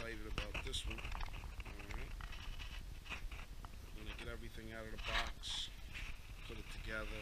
excited about this one. Alright. I'm gonna get everything out of the box, put it together,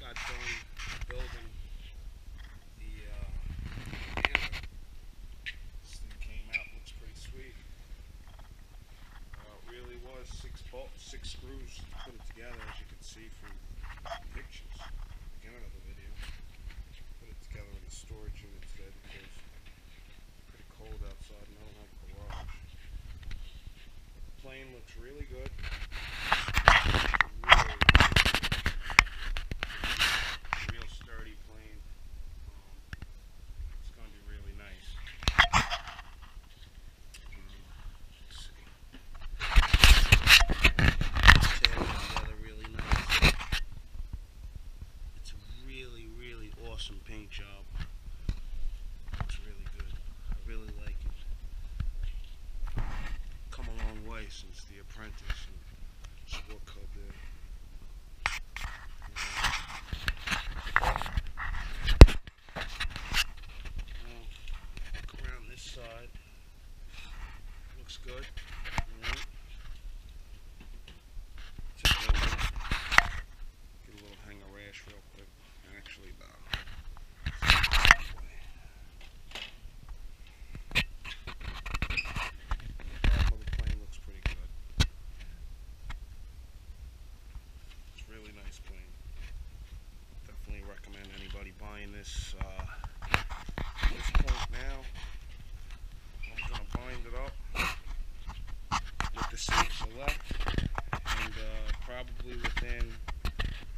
got done building the uh, commander. This thing came out, looks pretty sweet. Uh, really was six bolts, six screws to put it together, as you can see from pictures. Beginning of the video. Put it together in the storage unit today because it's pretty cold outside and I don't have a garage. The plane looks really good. Really, real sturdy plane. Um, it's going to be really nice. Um, let's see. Tail together really nice. It's a really, really awesome paint job. Looks really good. I really like it. Come since The Apprentice and Sport Cub there. Well, look around this side. Looks good. Alright. Take a little, get a little hang of rash real quick. Actually, about. Bottom of the plane looks pretty good. It's a really nice plane. Definitely recommend anybody buying this. Uh, this point now, I'm gonna bind it up with the SAFE Select, and uh, probably within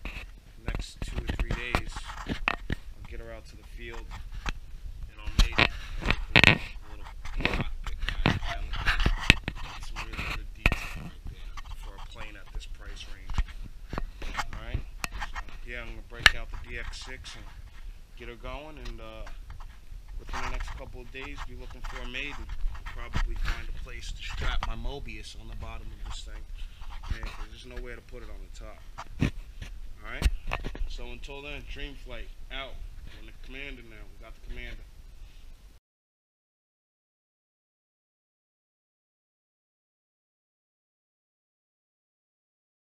the next two or three days, I'll get her out to the field and I'll make a little, little a plane at this price range. Alright? Yeah, I'm going to break out the DX6 and get her going, and uh, within the next couple of days, be looking for a maiden. Probably find a place to strap my Mobius on the bottom of this thing. There's just nowhere to put it on the top. Alright? So until then, Dream Flight out. On the commander now. We got the commander.